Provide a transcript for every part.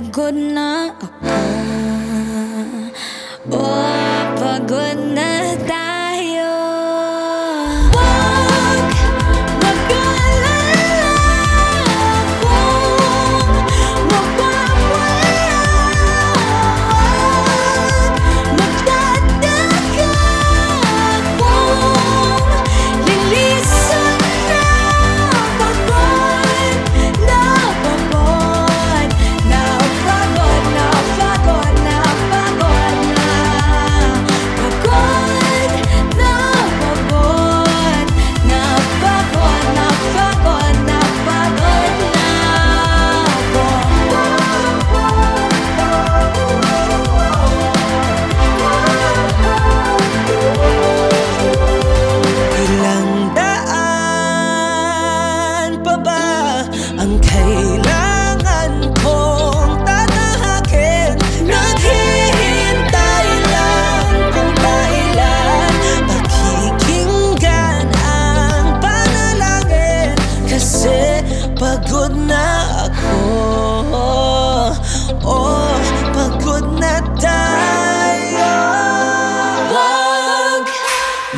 pagod na ako. Oh, pagod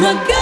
My God.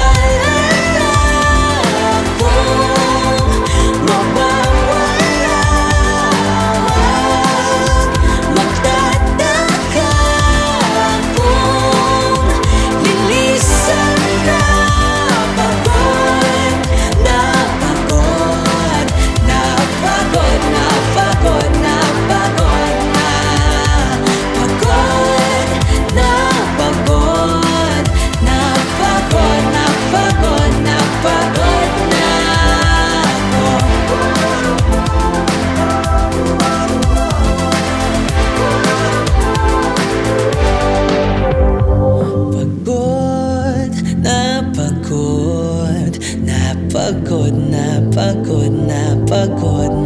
pagod na pagod na pagod